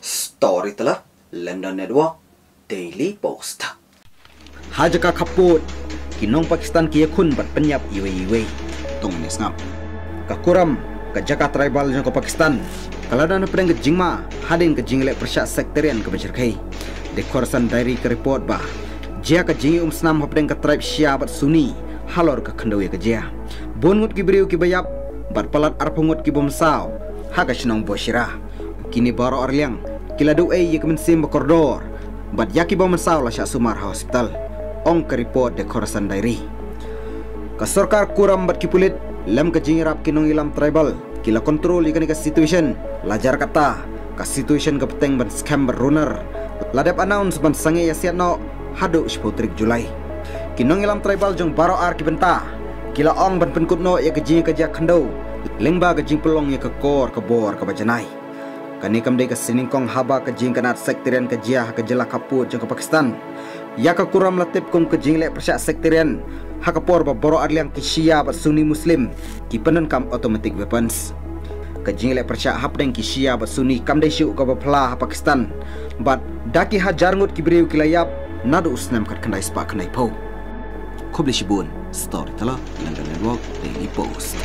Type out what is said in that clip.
Story telah London Network Daily Post. Hajaka kaput kinong Pakistan kia kun bat penyap iwe iwe tong ni ngap. Kakuram ka jaka tribal jang ko Pakistan. Kalada na ke jingma hadin ke jingle persyak sekterian ke kai. De korsan diary ke report bah. Jia ka jingi um snam hopdeng ke tribe Shia bat Sunni halor ke kendawi ke jia. Bongut ki beriu ki bayap bat palat arpungut ki. Haka shinong boshira. Kini baro arliang. Kiladu ei ye kemensim bakordor. Bat yaki syak sumar hospital. Ong ke report de korsan diary. Ka sarkar kuram bat ki pulit lam ka jingirap kinong ilam tribal. Kila kontrol ikan ka situation. Lajar kata ka situation ka peteng ban scam bar runner. Ladap announce ban sange ya siat no hadu sputrik Julai. Kinong ilam tribal jong baro ar ki benta kila ong ban penkut no ya ka jak khando lengba ka jing pelong ya ka kor ka bor ka bajanai kani kam de ka siningkong haba ka jing kanat sekterian ka jia ka jela kaput jong ka Pakistan. Ya ka kuram latip kong ka jing le persyak sekterian. Hakapor ba boro arliang ki Shia ba Sunni Muslim. Ki penan kam automatic weapons. Ka jingle percha hapdeng ki Shia ba Sunni kam de shu ka ba Pakistan. But daki hajar ngut ki breu ki layap nadu usnam kat kandai spa kandai po Koblishibun story tala Network Daily Post